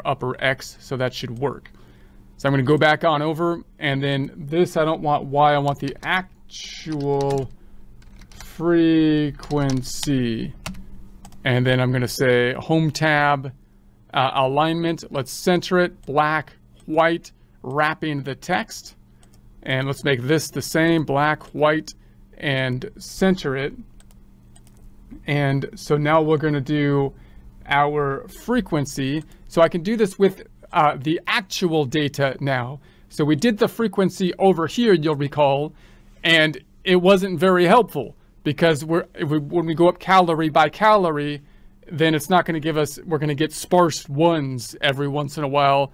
our upper X, so that should work. So I'm going to go back on over, and then this I don't want Y, I want the actual frequency. And then I'm going to say home tab, uh, alignment, let's center it, black, white, wrapping the text. And let's make this the same, black, white, and center it. And so now we're going to do our frequency. So I can do this with uh, the actual data now. So we did the frequency over here, you'll recall, and it wasn't very helpful because we're we, when we go up calorie by calorie, then it's not going to give us, we're going to get sparse ones every once in a while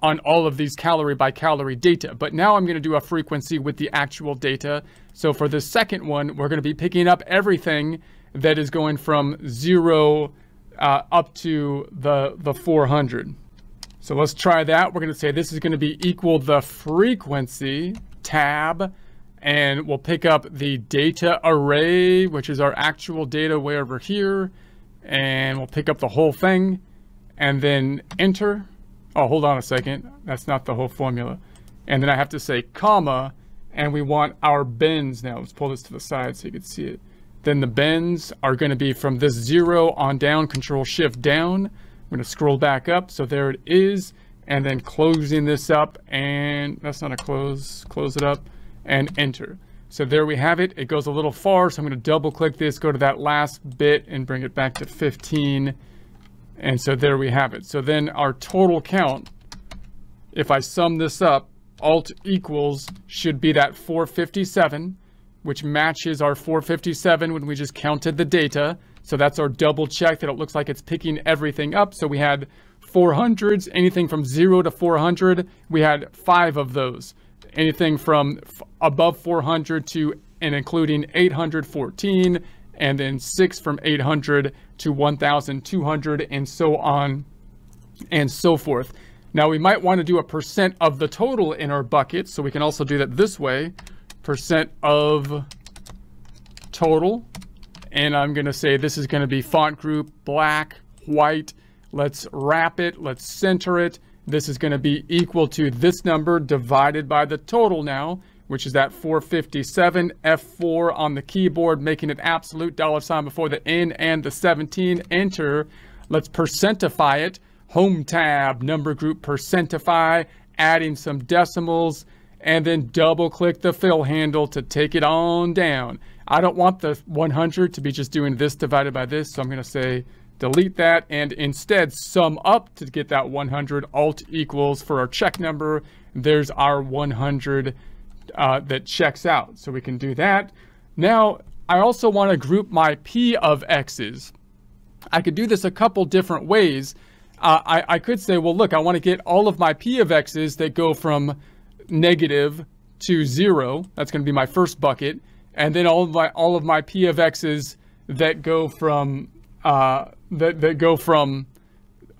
on all of these calorie by calorie data. But now I'm going to do a frequency with the actual data. So for the second one, we're going to be picking up everything that is going from zero uh, up to the, the 400. So let's try that. We're going to say this is going to be equal the frequency tab, and we'll pick up the data array, which is our actual data way over here, and we'll pick up the whole thing, and then enter. Oh, hold on a second. That's not the whole formula. And then I have to say comma, and we want our bins now. Let's pull this to the side so you can see it. Then the bins are going to be from this zero on down, control shift down. I'm going to scroll back up. So there it is. And then closing this up and that's not a close, close it up and enter. So there we have it. It goes a little far. So I'm going to double click this, go to that last bit and bring it back to 15. And so there we have it. So then our total count, if I sum this up, alt equals should be that 457 which matches our 457 when we just counted the data. So that's our double check that it looks like it's picking everything up. So we had 400s, anything from 0 to 400, we had five of those. Anything from above 400 to and including 814, and then six from 800 to 1,200, and so on and so forth. Now we might want to do a percent of the total in our bucket, so we can also do that this way percent of total. And I'm going to say this is going to be font group black, white. Let's wrap it. Let's center it. This is going to be equal to this number divided by the total now, which is that 457 F4 on the keyboard, making it absolute dollar sign before the N and the 17. Enter. Let's percentify it. Home tab, number group percentify, adding some decimals and then double click the fill handle to take it on down. I don't want the 100 to be just doing this divided by this, so I'm going to say delete that and instead sum up to get that 100 alt equals for our check number. There's our 100 uh, that checks out. So we can do that. Now, I also want to group my P of X's. I could do this a couple different ways. Uh, I, I could say, well, look, I want to get all of my P of X's that go from negative to zero. That's going to be my first bucket. And then all of my, all of my P of X's that go from, uh, that, that go from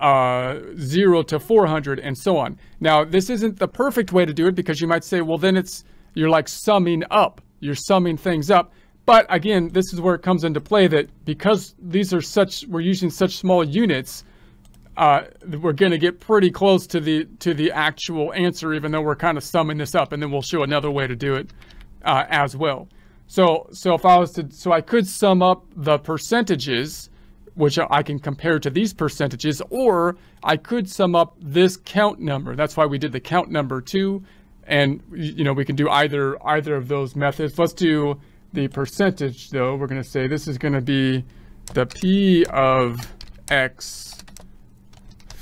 uh, 0 to 400 and so on. Now, this isn't the perfect way to do it because you might say, well, then it's, you're like summing up. You're summing things up. But again, this is where it comes into play that because these are such, we're using such small units, uh, we're going to get pretty close to the to the actual answer, even though we're kind of summing this up, and then we'll show another way to do it uh, as well. So so if I was to so I could sum up the percentages, which I can compare to these percentages, or I could sum up this count number. That's why we did the count number too, and you know we can do either either of those methods. Let's do the percentage though. We're going to say this is going to be the p of x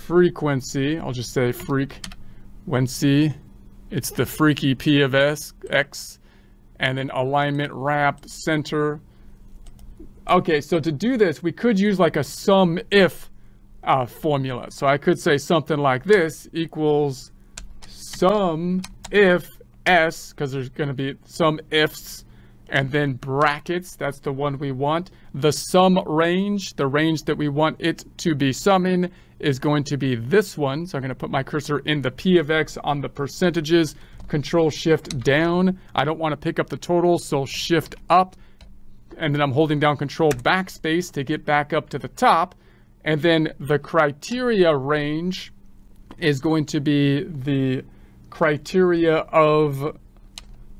frequency, I'll just say freak, when C, it's the freaky P of S, X, and then alignment, wrap, center. Okay, so to do this, we could use like a sum if uh, formula. So I could say something like this equals sum if S, because there's going to be some ifs, and then brackets, that's the one we want. The sum range, the range that we want it to be summing, is going to be this one. So I'm going to put my cursor in the P of X on the percentages, control shift down. I don't want to pick up the total, so shift up. And then I'm holding down control backspace to get back up to the top. And then the criteria range is going to be the criteria of,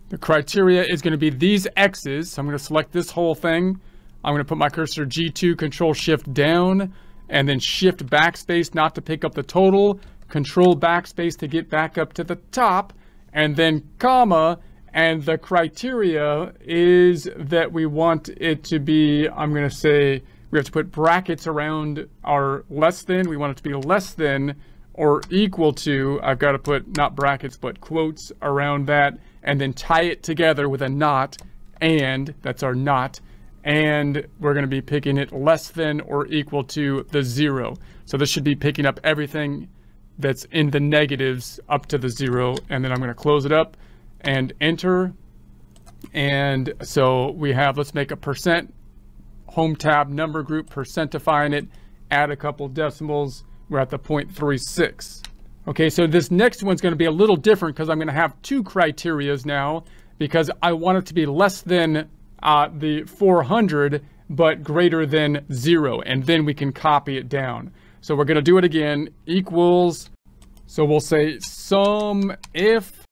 the criteria is going to be these X's. So I'm going to select this whole thing. I'm going to put my cursor G2, Control Shift down, and then Shift Backspace not to pick up the total, Control Backspace to get back up to the top, and then comma, and the criteria is that we want it to be, I'm going to say, we have to put brackets around our less than. We want it to be less than or equal to. I've got to put not brackets, but quotes around that and then tie it together with a not and that's our not. And we're going to be picking it less than or equal to the zero. So this should be picking up everything that's in the negatives up to the zero. And then I'm going to close it up and enter. And so we have, let's make a percent home tab number group, percentifying it, add a couple decimals. We're at the 0.36. Okay, so this next one's going to be a little different because I'm going to have two criterias now because I want it to be less than uh, the 400 but greater than zero and then we can copy it down. So we're going to do it again equals so we'll say sum if